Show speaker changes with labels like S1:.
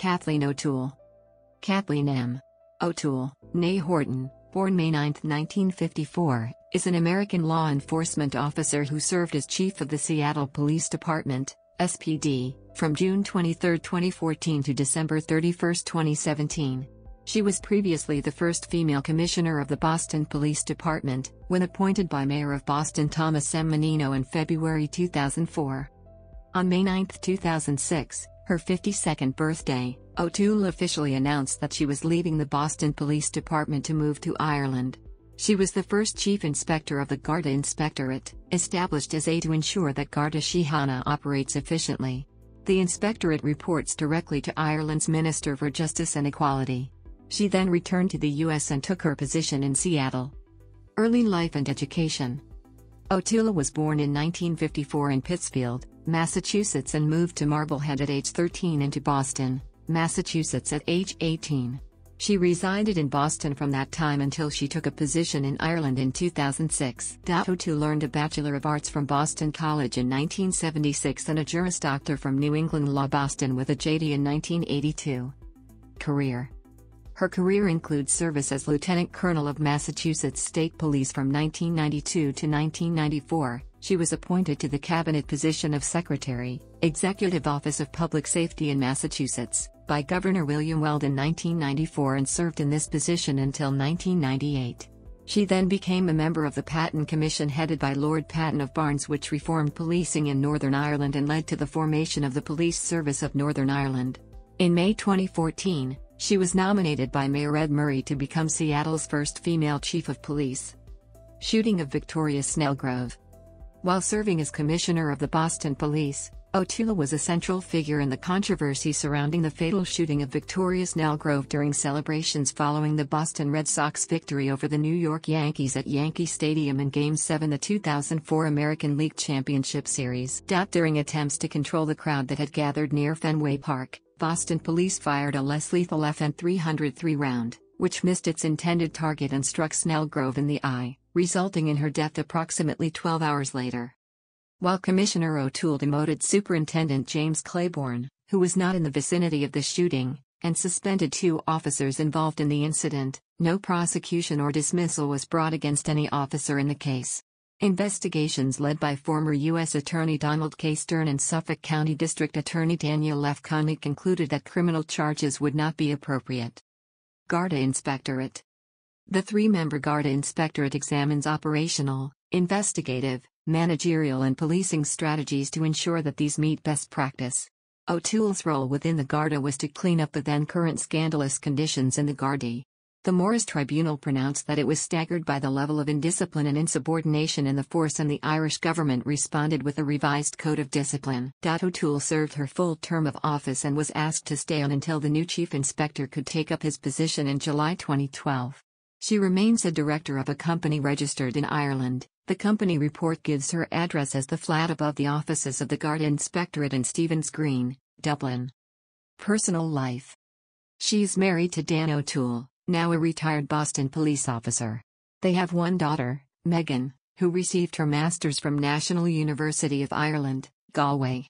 S1: Kathleen O'Toole. Kathleen M. O'Toole, née Horton, born May 9, 1954, is an American law enforcement officer who served as chief of the Seattle Police Department, SPD, from June 23, 2014 to December 31, 2017. She was previously the first female commissioner of the Boston Police Department, when appointed by Mayor of Boston Thomas M. Menino in February 2004. On May 9, 2006, her 52nd birthday, O'Toole officially announced that she was leaving the Boston Police Department to move to Ireland. She was the first chief inspector of the Garda Inspectorate, established as a to ensure that Garda Síochána operates efficiently. The inspectorate reports directly to Ireland's Minister for Justice and Equality. She then returned to the U.S. and took her position in Seattle. Early life and education. O'Toole was born in 1954 in Pittsfield, Massachusetts and moved to Marblehead at age 13 and to Boston, Massachusetts at age 18. She resided in Boston from that time until she took a position in Ireland in 2006. O'Toole learned a Bachelor of Arts from Boston College in 1976 and a Juris Doctor from New England Law Boston with a JD in 1982. Career her career includes service as Lieutenant Colonel of Massachusetts State Police from 1992 to 1994. She was appointed to the cabinet position of Secretary, Executive Office of Public Safety in Massachusetts, by Governor William Weld in 1994 and served in this position until 1998. She then became a member of the Patten Commission headed by Lord Patten of Barnes which reformed policing in Northern Ireland and led to the formation of the Police Service of Northern Ireland. In May 2014, she was nominated by Mayor Ed Murray to become Seattle's first female chief of police. Shooting of Victoria Snellgrove. While serving as commissioner of the Boston Police, O'Toole was a central figure in the controversy surrounding the fatal shooting of Victoria Snellgrove during celebrations following the Boston Red Sox victory over the New York Yankees at Yankee Stadium in Game 7 the 2004 American League Championship Series. During attempts to control the crowd that had gathered near Fenway Park, Boston police fired a less lethal FN 303 round, which missed its intended target and struck Snellgrove in the eye, resulting in her death approximately 12 hours later. While Commissioner O'Toole demoted Superintendent James Claiborne, who was not in the vicinity of the shooting, and suspended two officers involved in the incident, no prosecution or dismissal was brought against any officer in the case. Investigations led by former U.S. Attorney Donald K. Stern and Suffolk County District Attorney Daniel F. Conley concluded that criminal charges would not be appropriate. Garda Inspectorate The three-member Garda Inspectorate examines operational, investigative, managerial and policing strategies to ensure that these meet best practice. O'Toole's role within the Garda was to clean up the then current scandalous conditions in the Gardaí. The Morris Tribunal pronounced that it was staggered by the level of indiscipline and insubordination in the force and the Irish government responded with a revised code of discipline. O'Toole served her full term of office and was asked to stay on until the new chief inspector could take up his position in July 2012. She remains a director of a company registered in Ireland. The company report gives her address as the flat above the offices of the Garda Inspectorate in Stephen's Green, Dublin. Personal life She's married to Dan O'Toole now a retired Boston police officer. They have one daughter, Megan, who received her master's from National University of Ireland, Galway.